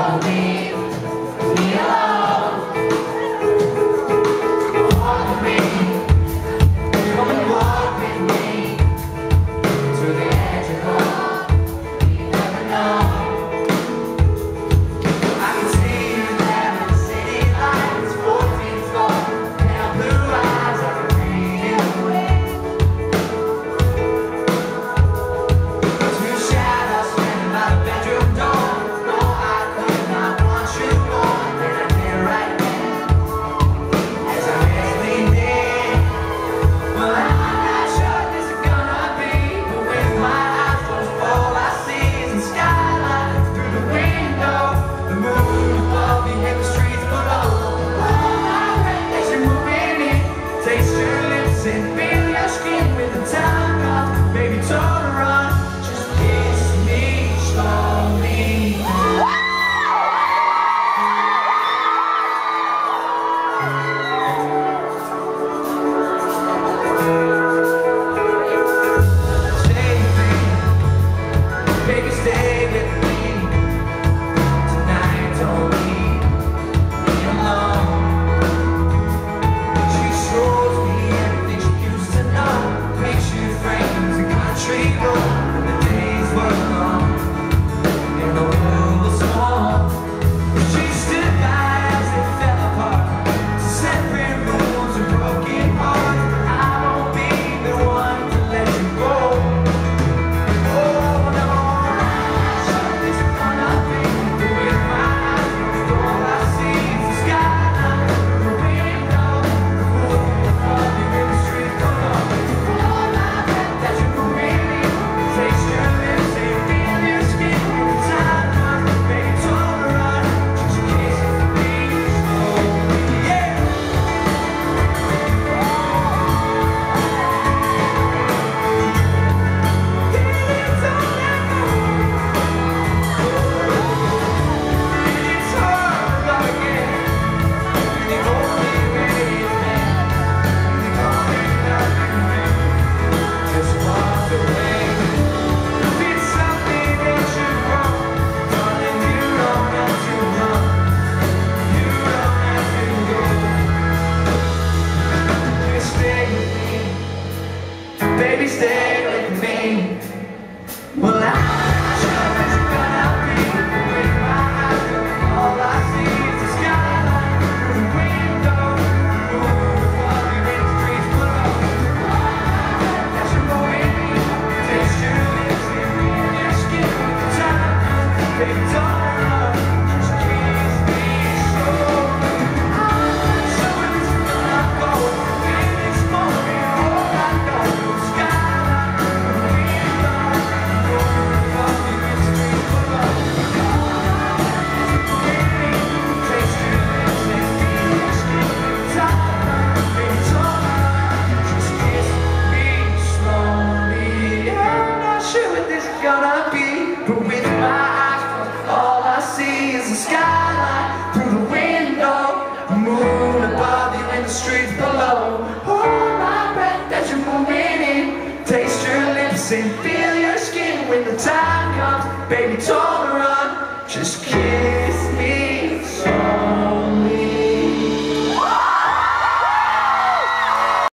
Holy time. olarak the skyline, through the window, the moon above you and the streets below. Hold my breath that you're moving in, taste your lips and feel your skin when the time comes. Baby, tolerant, just keep.